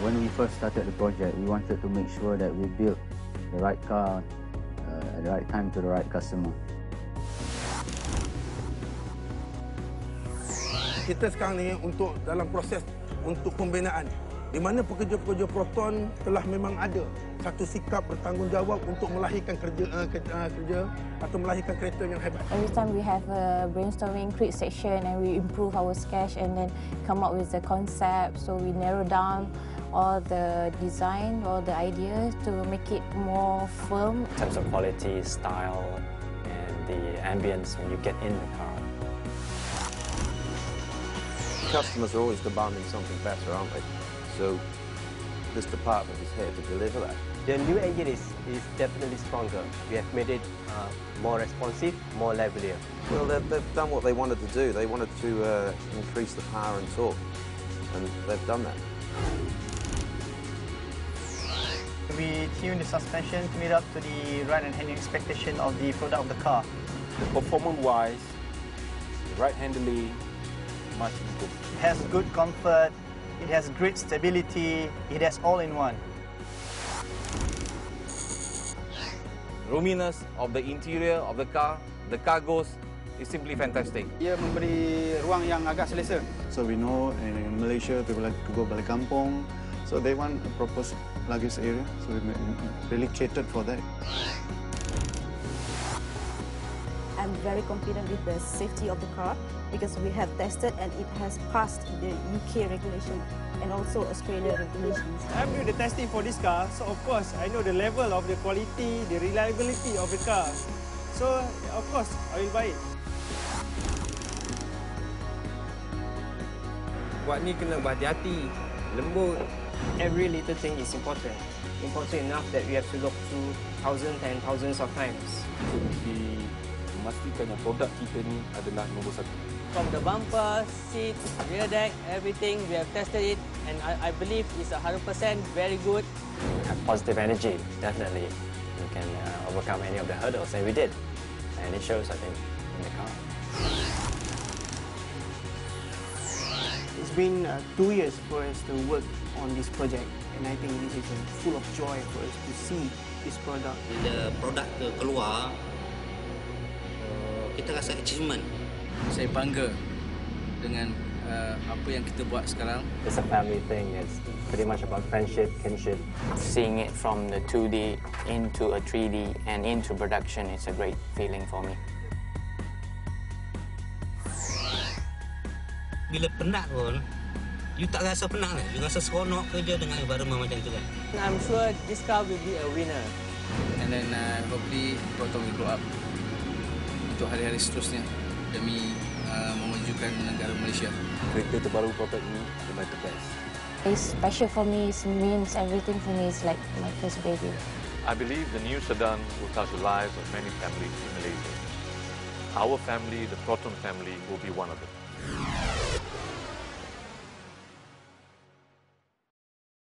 when we first started the project, we wanted to make sure that we built the right car uh, at the right time to the right customer. Kita sekarang ni untuk dalam proses untuk pembinaan di mana pekerja-pekerja Proton telah memang ada satu sikap bertanggungjawab untuk melahirkan kerja, uh, kerja, uh, kerja atau melahirkan kereta yang hebat. Every time we have a brainstorming create session and we improve our sketch and then come up with the concept. So we narrow down all the design, all the ideas to make it more firm. In terms of quality, style, and the ambience when you get in the car. Customers are always demanding something better, aren't they? So this department is here to deliver that. The new engine is, is definitely stronger. We have made it uh, more responsive, more livelier. Well, they've, they've done what they wanted to do. They wanted to uh, increase the power and torque, and they've done that. Tune the suspension to meet up to the ride and handling expectation of the product of the car. The performance-wise, right handling, much improved. It has good comfort, it has great stability, it has all-in-one. Roominess of the interior of the car, the cargos, is simply fantastic. Ia memberi ruang yang agak selesa. So we know in Malaysia people like to go balik kampung, so they want a proper luggage area, so we really catered for that. I'm very confident with the safety of the car because we have tested and it has passed the UK regulation and also Australia regulations. I'm doing the testing for this car, so of course I know the level of the quality, the reliability of the car. So of course I will buy it. Buat ni kena berhati-hati, lembut. Every little thing is important. Important enough that we have to look through thousands and thousands of times. So, memastikan yang produk kita ni adalah nombor satu. From the bumper, seat, rear deck, everything, we have tested it and I, I believe it's 100% very good. Have positive energy, definitely. You can uh, overcome any of the hurdles, and we did. And it shows, I think, in the car. Been uh, two years for us to work on this project and I think this is uh, full of joy for us to see this product. Bila produk tu keluar, kita rasa achievement. Saya bangga dengan uh, apa yang kita buat sekarang. It's a family thing. It's pretty much about friendship, kinship. Seeing it from the 2D into a 3D and into production, it's a great feeling for me. Bila penat pun, you tak rasa penat lah. You rasa seronok kerja dengan environment macam tu kan. I'm sure this car will be a winner. And then uh, hopefully Proton will grow up untuk hari-hari seterusnya demi uh, memajukan negara Malaysia. Kereta terbaru Proton ini adalah the best. It's special for me, it means everything for me. It's like my first baby. I believe the new sedan will touch the lives of many families in Malaysia. Our family, the Proton family, will be one of them.